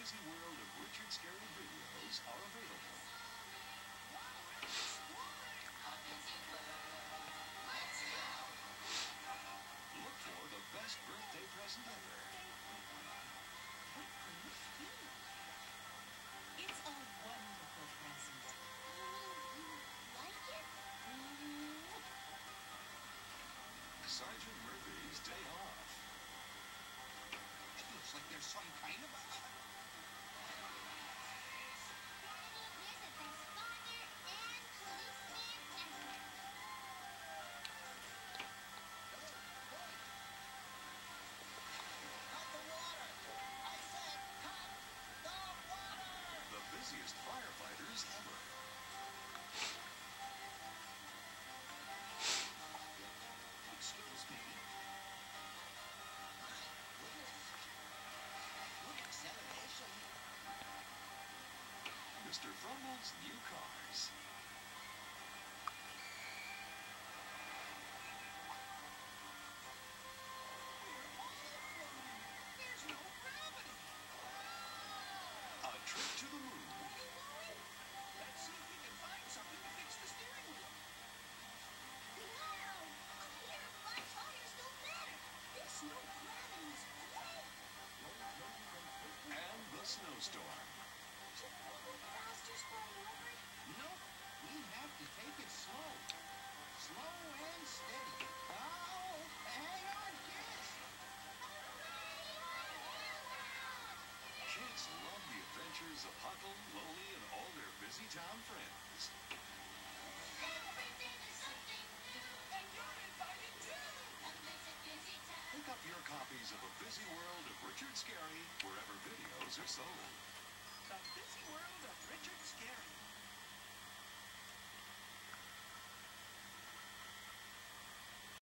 busy world of Richard Scarry videos are available. Frumble's new cars. We have to take it slow. Slow and steady. Oh, hang on, kids. Kids love the adventures of Huckle, Lowly, and all their busy town friends. Pick up your copies of A Busy World of Richard Scarry wherever videos are sold. The busy world